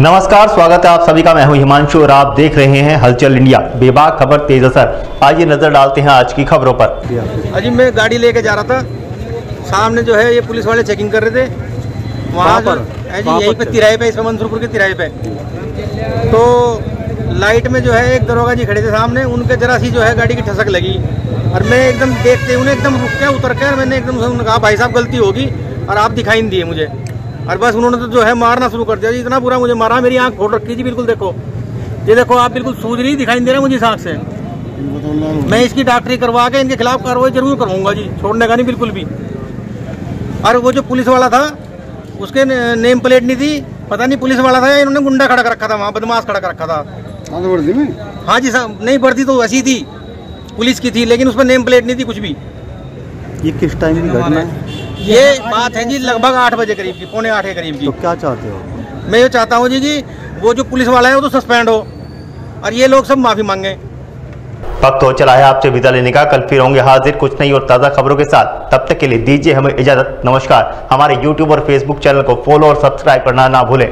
नमस्कार स्वागत है आप सभी का। मैं हूँ हिमांशु और आप देख रहे हैं हलचल इंडिया। बेबाक खबर तेज असर। आइए नज़र डालते हैं आज की खबरों पर। अजी मैं गाड़ी लेके जा रहा था। सामने जो है ये पुलिस वाले चेकिंग कर रहे थे। वहाँ पर? है यहीं पे थे? तिराहे पे इसमें मंसूरपुर के तिराहे पे। तो लाइट में जो है एक दरोगा जी खड़े थे सामने। उनके जरा सी जो है गाड़ी की ठसक लगी। और मैं एकदम देखते उन्हें एकदम रुक के उतर के और मैंने एकदम से कहा भाई साहब गलती होगी और आप दिखाई नहीं दिए मुझे। और बस उन्होंने तो जो है मारना शुरू कर दिया जी इतना बुरा मुझे मारा मेरी आँख फोड़ रखी जी बिल्कुल देखो। ये देखो आप बिल्कुल सूझ रही दिखाई दे रहा मुझे इस आँख से। मैं इसकी डॉक्टरी करवा के इनके खिलाफ कार्रवाई ज़रूर करूँगा जी छोड़ने का नहीं बिल्कुल भी। और वो जो पुलिस वाला था उसके नेम प्लेट नहीं थी पता नहीं पुलिस वाला था या इन्होंने गुंडा खड़ा कर रखा था वहाँ बदमाश खड़ा कर रखा था। वर्दी में हाँ जी साहब नहीं बढ़ती तो ऐसी थी पुलिस की थी लेकिन उस पर नेम प्लेट नहीं थी कुछ भी। ये किस टाइम की घटना है? ये बात है जी लगभग आठ बजे करीब की पौने आठ के करीब की। तो क्या चाहते हो? मैं ये चाहता हूँ जी जी वो जो पुलिस वाला है वो तो सस्पेंड हो और ये लोग सब माफ़ी मांगे। वक्त हो चला है आपसे विदा लेने का कल फिर होंगे हाजिर कुछ नई और ताज़ा खबरों के साथ। तब तक के लिए दीजिए हमें इजाज़त नमस्कार। हमारे यूट्यूब और फेसबुक चैनल को फॉलो और सब्सक्राइब करना ना भूलें।